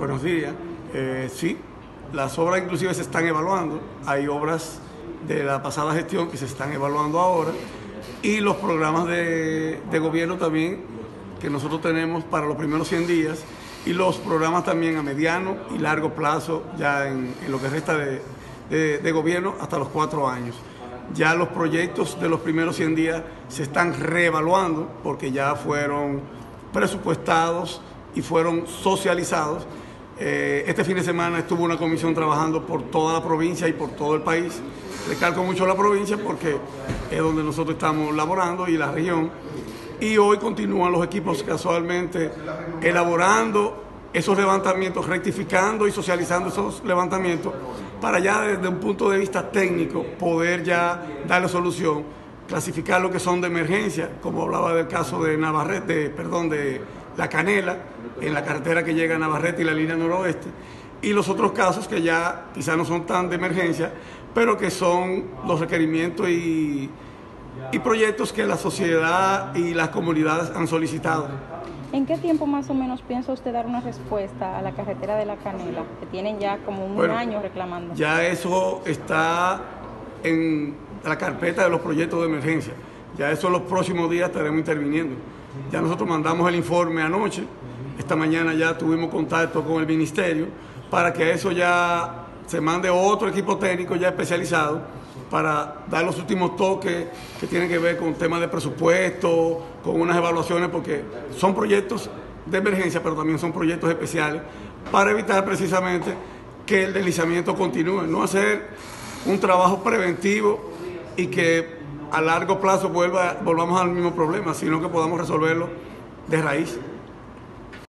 Buenos días. Eh, sí, las obras inclusive se están evaluando. Hay obras de la pasada gestión que se están evaluando ahora y los programas de, gobierno también que nosotros tenemos para los primeros 100 días y los programas también a mediano y largo plazo ya en, lo que resta de, gobierno hasta los cuatro años. Ya los proyectos de los primeros 100 días se están reevaluando porque ya fueron presupuestados y fueron socializados eh, este fin de semana estuvo una comisión trabajando por toda la provincia y por todo el país. Recalco mucho la provincia porque es donde nosotros estamos laborando y la región. Y hoy continúan los equipos casualmente elaborando esos levantamientos, rectificando y socializando esos levantamientos para ya desde un punto de vista técnico poder ya darle solución, clasificar lo que son de emergencia, como hablaba del caso de Navarrete, perdón, de la Canela, en la carretera que llega a Navarrete y la línea noroeste, y los otros casos que ya quizás no son tan de emergencia, pero que son los requerimientos y, y proyectos que la sociedad y las comunidades han solicitado. ¿En qué tiempo más o menos piensa usted dar una respuesta a la carretera de la Canela, que tienen ya como un año reclamando? Ya eso está en la carpeta de los proyectos de emergencia. Ya eso en los próximos días estaremos interviniendo. Ya nosotros mandamos el informe anoche, esta mañana ya tuvimos contacto con el ministerio para que eso ya se mande otro equipo técnico ya especializado para dar los últimos toques que tienen que ver con temas de presupuesto, con unas evaluaciones, porque son proyectos de emergencia, pero también son proyectos especiales, para evitar precisamente que el deslizamiento continúe, no hacer un trabajo preventivo y que a largo plazo vuelva, volvamos al mismo problema, sino que podamos resolverlo de raíz.